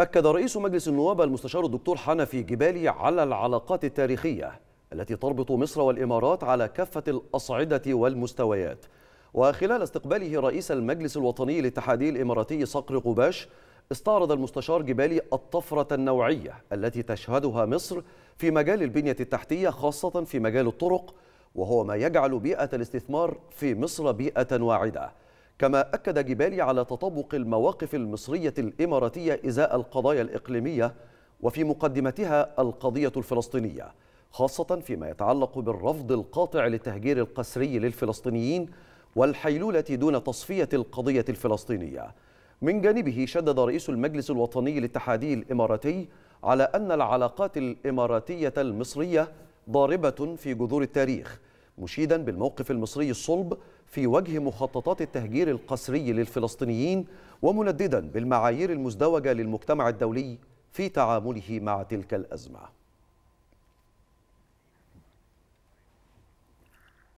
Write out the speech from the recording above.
أكد رئيس مجلس النواب المستشار الدكتور حنفي جبالي على العلاقات التاريخية التي تربط مصر والإمارات على كافة الأصعدة والمستويات. وخلال استقباله رئيس المجلس الوطني الاتحادي الإماراتي صقر قباش استعرض المستشار جبالي الطفرة النوعية التي تشهدها مصر في مجال البنية التحتية خاصة في مجال الطرق وهو ما يجعل بيئة الاستثمار في مصر بيئة واعدة. كما أكد جبالي على تطابق المواقف المصرية الإماراتية إزاء القضايا الإقليمية وفي مقدمتها القضية الفلسطينية خاصة فيما يتعلق بالرفض القاطع للتهجير القسري للفلسطينيين والحيلولة دون تصفية القضية الفلسطينية. من جانبه شدد رئيس المجلس الوطني الاتحادي الإماراتي على أن العلاقات الإماراتية المصرية ضاربة في جذور التاريخ مشيدا بالموقف المصري الصلب في وجه مخططات التهجير القسري للفلسطينيين ومنددا بالمعايير المزدوجة للمجتمع الدولي في تعامله مع تلك الأزمة.